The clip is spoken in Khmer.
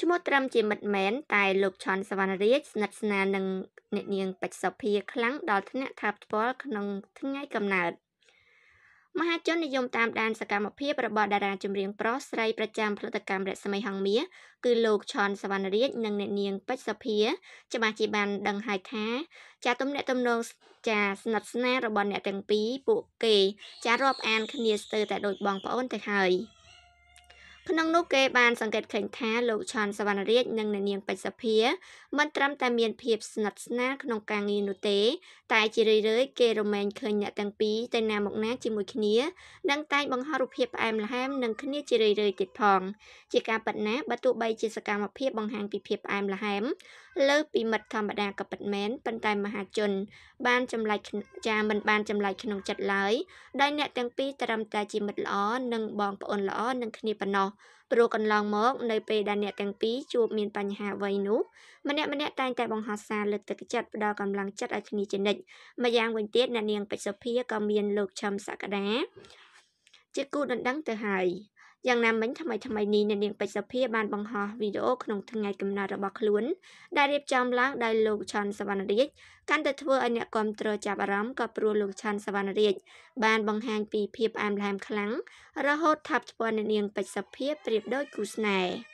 ឈ្មោះត្រឹមជាមិត្តមែនតែលោកឆនសវណ្ណរាជស្និទ្ធស្នាលនឹងអ្នកនាងពេជ្រសុភាខ្លាំងដល់ថ្នាក់ថាផ្ទាល់ក្នុងថ្ងៃកំណើតមហាជននិយមតាមដានសកម្មភាពរបស់តារាចម្រៀងប្រុសស្រីប្រចាំផលិតកម្មរស្មីហងមាសគឺលោកឆនសវណ្ណរាជនិងអ្នកនាងពេជ្រសុភាច្បាស់ជាបានដឹងហើយថាចាទំនាក់ទំនងចាស្និទ្ធស្នាលរបស់អ្នកទាំងពីរពួកគេចារាប់អានគ្នាស្ទើរតែដូចបងប្អូនទៅហើយ ក្នុងនោះគេបានសង្កេតឃើញថាលោកឆនសវណ្ណរាជនិងអ្នកនាងពេជ្រសភាមិនត្រឹមតែមានភាពស្និទ្ធស្នាលក្នុងការងារនោះទេ តែជារឿយៗគេរមែងឃើញអ្នកទាំងពីរទៅណាមកណាជាមួយគ្នានិងតែងបង្ហោះរូបភាពផ្អែមល្ហែមនឹងគ្នាជារឿយៗទៀតផង ជាការពិតណាបើទោះបីជាសកម្មភាពបង្ហាញពីភាពផ្អែមល្ហែមលើពីមិត្តធម្មតាក៏ពិតមែនប៉ុន្តែមហាជន បានចម្លែកចាមិនបានចម្លែកក្នុងចិត្តឡើយដោយអ្នកទាំងពីរត្រឹមតែជាមិត្តល្អនិងបងប្អូនល្អនឹងគ្នាប៉ុណ្ណោះព្រោះកន្លងមកនៅពេលដែលអ្នកទាំងពីរជួបមានបញ្ហាអ្វីនោះម្នាក់ម្នាក់តែងតែបង្ហោះសារលើកទឹកចិត្តផ្ដល់កម្លាំងចិត្តឲ្យគ្នាជានិច្ចម្យ៉ាងវិញទៀតអ្នកនាងពេជ្រសុភាក៏មានលោកឈឹមសក្តាជាគូដណ្ដឹងទៅហើយ យ៉ាងណាមិញថ្មីថ្មីនេះអ្នកនាងពេជ្រសុភាបានបង្ហោះវីដេអូក្នុងថ្ងៃកំណើតរបស់ខ្លួន ដែលរៀបចំឡើងដោយលោកឆាន់សវណ្ណរាជកាន់តែធ្វើឲ្យអ្នកគ្រប់គ្រងចាប់អារម្មណ៍ក៏ព្រោះលោកឆាន់សវណ្ណរាជបានបង្ហាញពីភាពផ្អែមល្ហែមខ្លាំងរហូតថាប់ស្ពាន់អ្នកនាងពេជ្រសុភាប្រៀបដូចគូស្នេហ៍